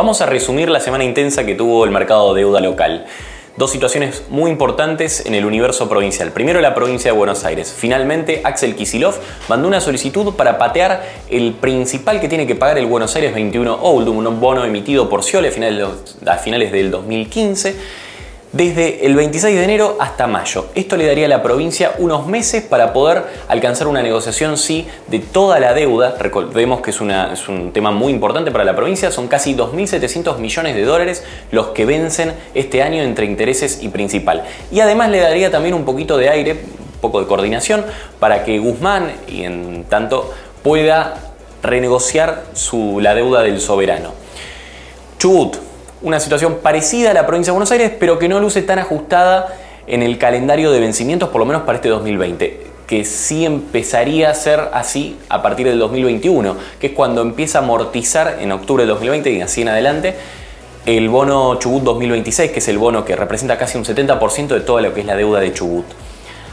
Vamos a resumir la semana intensa que tuvo el mercado de deuda local. Dos situaciones muy importantes en el universo provincial. Primero la provincia de Buenos Aires. Finalmente Axel Kisilov mandó una solicitud para patear el principal que tiene que pagar el Buenos Aires 21 Oldum, un bono emitido por Sciole a finales del 2015 desde el 26 de enero hasta mayo. Esto le daría a la provincia unos meses para poder alcanzar una negociación, sí, de toda la deuda. Recordemos que es, un tema muy importante para la provincia. Son casi 2.700 millones de dólares los que vencen este año entre intereses y principal. Y además le daría también un poquito de aire, un poco de coordinación, para que Guzmán, y en tanto, pueda renegociar la deuda del soberano. Chubut, una situación parecida a la provincia de Buenos Aires, pero que no luce tan ajustada en el calendario de vencimientos, por lo menos para este 2020 que sí empezaría a ser así a partir del 2021, que es cuando empieza a amortizar en octubre del 2020 y así en adelante el bono Chubut 2026, que es el bono que representa casi un 70% de todo lo que es la deuda de Chubut.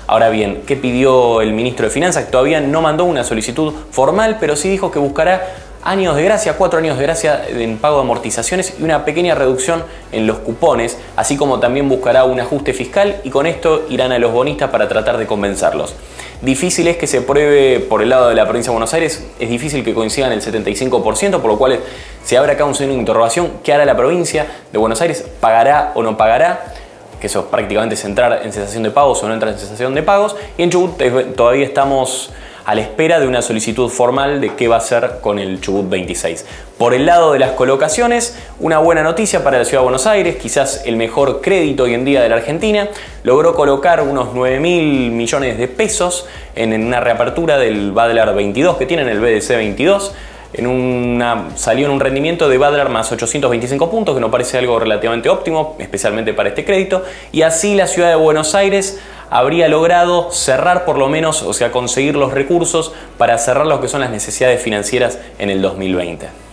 Ahora bien, ¿qué pidió el ministro de Finanzas? Todavía no mandó una solicitud formal, pero sí dijo que buscará años de gracia, cuatro años de gracia en pago de amortizaciones y una pequeña reducción en los cupones, así como también buscará un ajuste fiscal y con esto irán a los bonistas para tratar de convencerlos. Difícil es que se pruebe por el lado de la provincia de Buenos Aires, es difícil que coincidan el 75%, por lo cual se abre acá un signo de interrogación, ¿qué hará la provincia de Buenos Aires? ¿Pagará o no pagará? que eso prácticamente es entrar en cesación de pagos o no entrar en cesación de pagos. Y en Chubut eh, todavía estamos a la espera de una solicitud formal de qué va a hacer con el Chubut 26. Por el lado de las colocaciones, una buena noticia para la Ciudad de Buenos Aires, quizás el mejor crédito hoy en día de la Argentina, logró colocar unos 9 mil millones de pesos en una reapertura del Badlar 22 que tienen el BDC 22 en una, salió en un rendimiento de Badlar más 825 puntos, que nos parece algo relativamente óptimo, especialmente para este crédito. Y así la ciudad de Buenos Aires habría logrado cerrar por lo menos, o sea, conseguir los recursos para cerrar lo que son las necesidades financieras en el 2020.